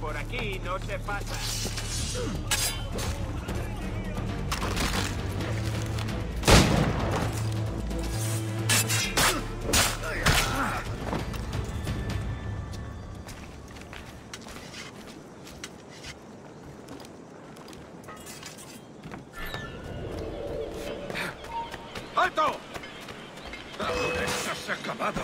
Por aquí no se pasa. ¡Alto! Ahora estás acabado.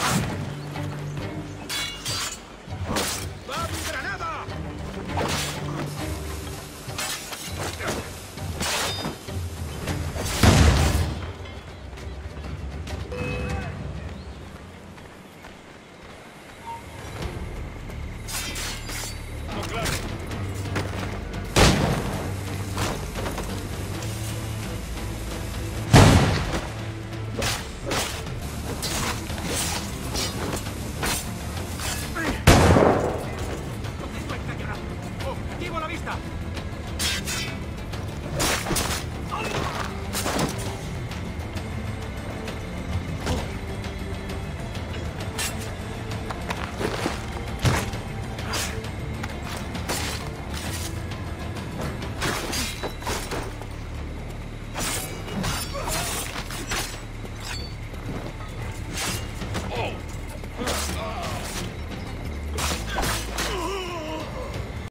Войска!